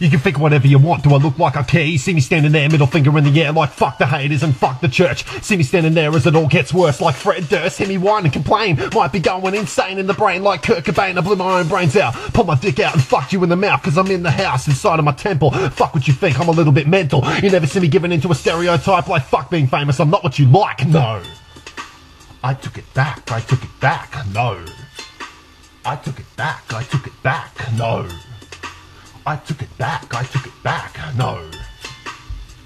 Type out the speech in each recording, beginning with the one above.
You can think whatever you want. Do I look like care? You see me standing there, middle finger in the air, like fuck the haters and fuck the church. See me standing there as it all gets worse, like Fred Durst. Hear me whine and complain. Might be going insane in the brain, like Kurt Cobain. I blew my own brains out. Pull my dick out and fucked you in the mouth, cause I'm in the house inside of my temple. Fuck what you think, I'm a little bit mental. You never see me giving into a stereotype like fuck being famous. I'm not what you like, no. I took it back, I took it back, no. I took it back, I took it back, no. I took it back, I took it back, no.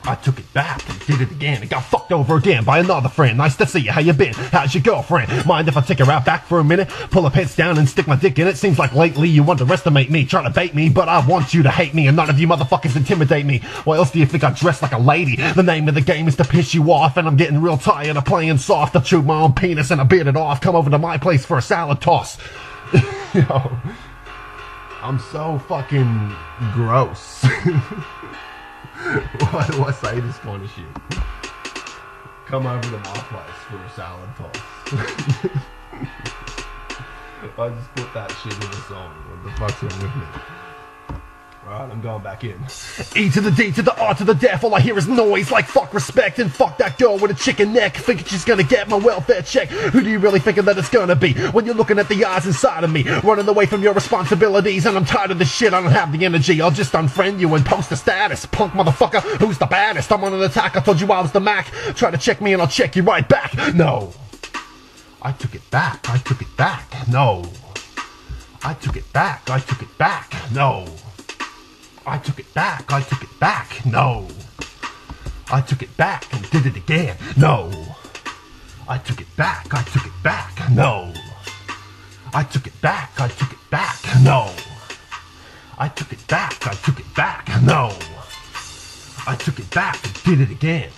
I took it back and did it again and got fucked over again by another friend. Nice to see you, how you been? How's your girlfriend? Mind if I take her out back for a minute? Pull her pants down and stick my dick in it? Seems like lately you underestimate me, trying to bait me, but I want you to hate me and none of you motherfuckers intimidate me. Why else do you think I dress like a lady? The name of the game is to piss you off and I'm getting real tired of playing soft. I chewed my own penis and I bit it off. Come over to my place for a salad toss. Yo. I'm so fucking gross. Why do I say this kind of shit? Come over to my place for a salad toss. I just put that shit in a song. What the fuck's wrong with me? I'm going back in. E to the D to the R to the death. All I hear is noise like fuck respect and fuck that girl with a chicken neck. Thinking she's gonna get my welfare check. Who do you really think that it's gonna be? When you're looking at the eyes inside of me, running away from your responsibilities, and I'm tired of this shit. I don't have the energy. I'll just unfriend you and post a status. Punk motherfucker, who's the baddest? I'm on an attack. I told you I was the Mac. Try to check me and I'll check you right back. No. I took it back. I took it back. No. I took it back. I took it back. No. I took it back, I took it back, no. I took it back and did it again, no. I took it back, I took it back, no. I took it back, I took it back, no. I took it back, I took it back, no. I took it back and did it again.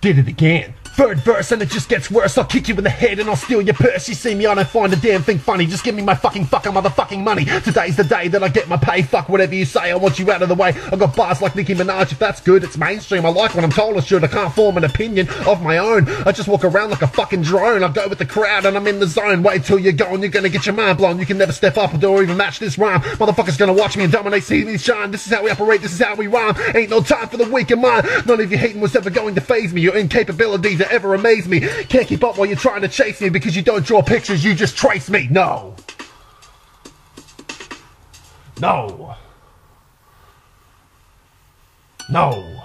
Did it again. Third verse and it just gets worse. I'll kick you in the head and I'll steal your purse. You see me, I don't find a damn thing funny. Just give me my fucking fucking motherfucking money. Today's the day that I get my pay. Fuck whatever you say. I want you out of the way. I got bars like Nicki Minaj. If that's good, it's mainstream. I like what I'm told I should. I can't form an opinion of my own. I just walk around like a fucking drone. I go with the crowd and I'm in the zone. Wait till you're gone. You're gonna get your mind blown. You can never step up or even match this rhyme. Motherfuckers gonna watch me and dominate, see me shine. This is how we operate. This is how we rhyme. Ain't no time for the weak in mind. None of your hating was ever going to faze me. Your incapability to ever amaze me. Can't keep up while you're trying to chase me because you don't draw pictures, you just trace me. No. No. No.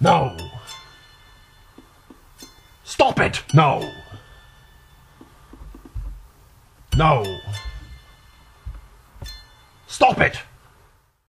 No. Stop it. No. No. Stop it.